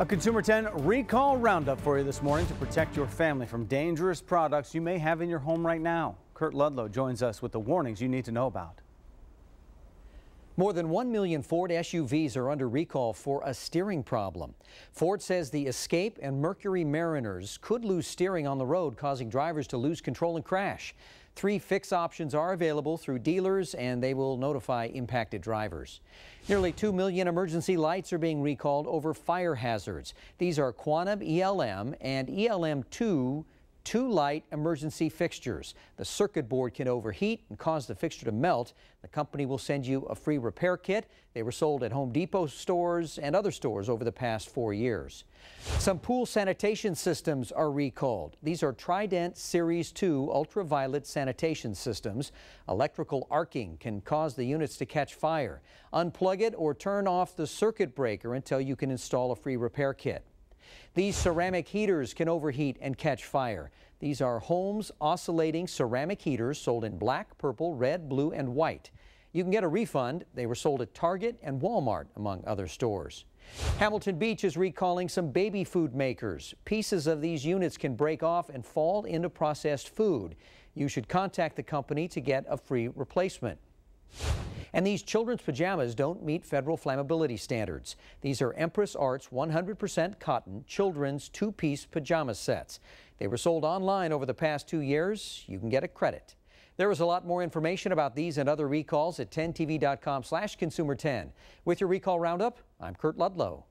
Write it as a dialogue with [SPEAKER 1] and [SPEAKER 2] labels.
[SPEAKER 1] A Consumer 10 recall roundup for you this morning to protect your family from dangerous products you may have in your home right now. Kurt Ludlow joins us with the warnings you need to know about.
[SPEAKER 2] More than 1 million Ford SUVs are under recall for a steering problem. Ford says the Escape and Mercury Mariners could lose steering on the road, causing drivers to lose control and crash. Three fix options are available through dealers, and they will notify impacted drivers. Nearly 2 million emergency lights are being recalled over fire hazards. These are Quantum ELM and ELM 2 two light emergency fixtures. The circuit board can overheat and cause the fixture to melt. The company will send you a free repair kit. They were sold at Home Depot stores and other stores over the past four years. Some pool sanitation systems are recalled. These are Trident Series 2 ultraviolet sanitation systems. Electrical arcing can cause the units to catch fire. Unplug it or turn off the circuit breaker until you can install a free repair kit. These ceramic heaters can overheat and catch fire. These are Holmes oscillating ceramic heaters sold in black, purple, red, blue, and white. You can get a refund. They were sold at Target and Walmart, among other stores. Hamilton Beach is recalling some baby food makers. Pieces of these units can break off and fall into processed food. You should contact the company to get a free replacement. And these children's pajamas don't meet federal flammability standards. These are Empress Arts 100% cotton children's two-piece pajama sets. They were sold online over the past two years. You can get a credit. There is a lot more information about these and other recalls at 10tv.com slash consumer 10. With your recall roundup, I'm Kurt Ludlow.